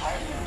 apartment.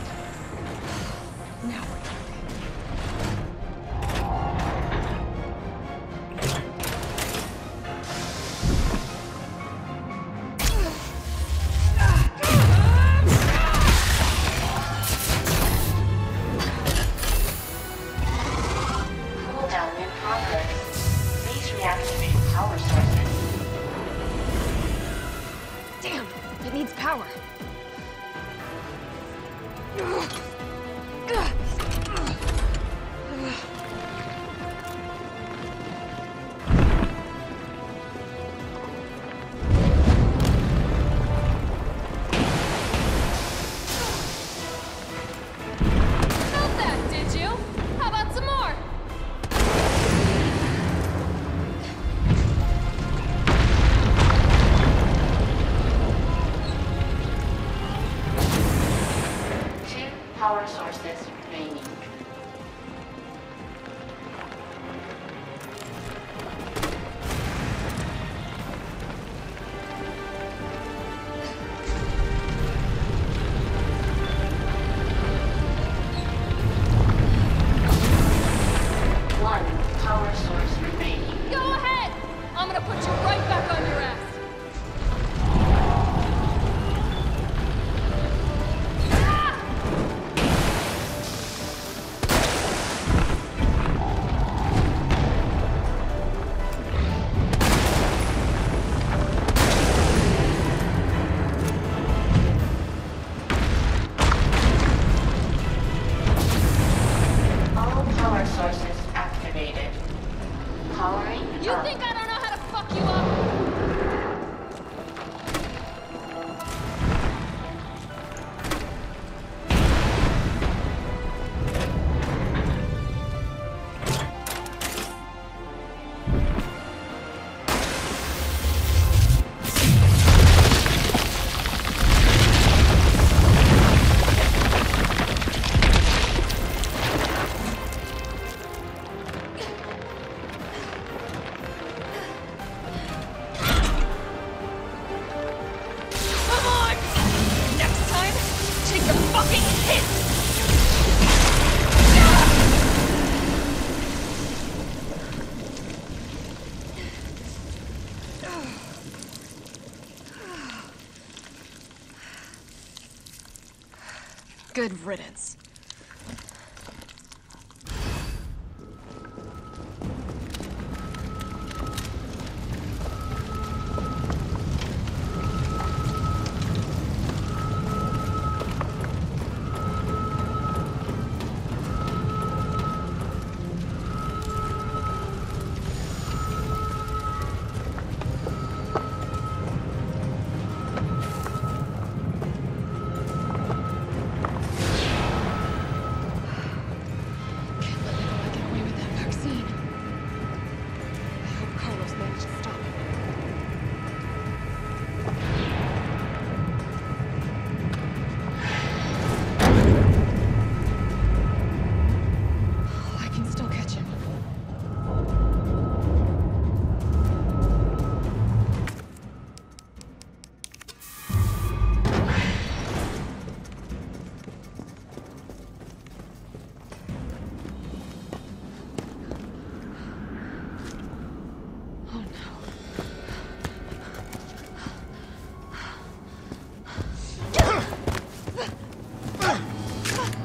to right back. Good riddance.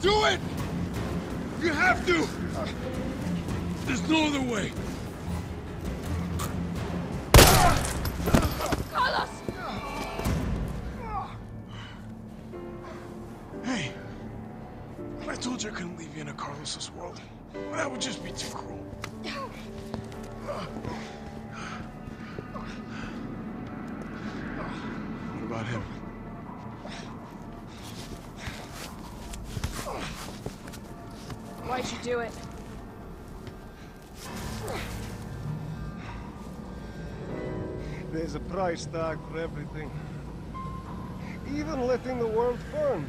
Do it! You have to! There's no other way. Told you I couldn't leave you in a Carlos's world, well, that would just be too cruel. What about him? Why'd you do it? There's a price tag for everything. Even letting the world burn.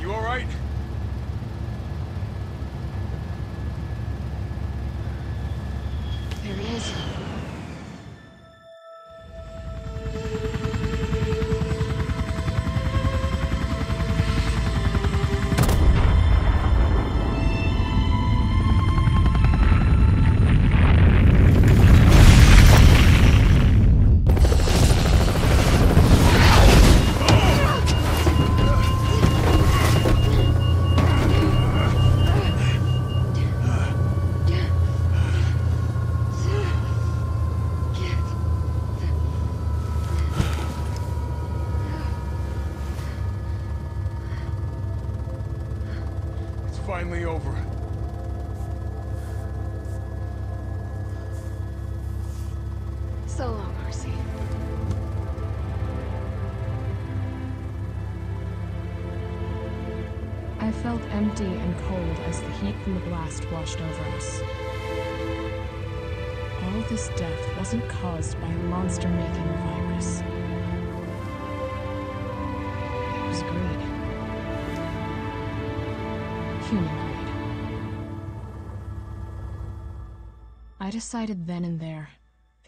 You all right? There he is. So long, Marcy. I felt empty and cold as the heat from the blast washed over us. All this death wasn't caused by a monster-making virus. It was greed. Human greed. I decided then and there,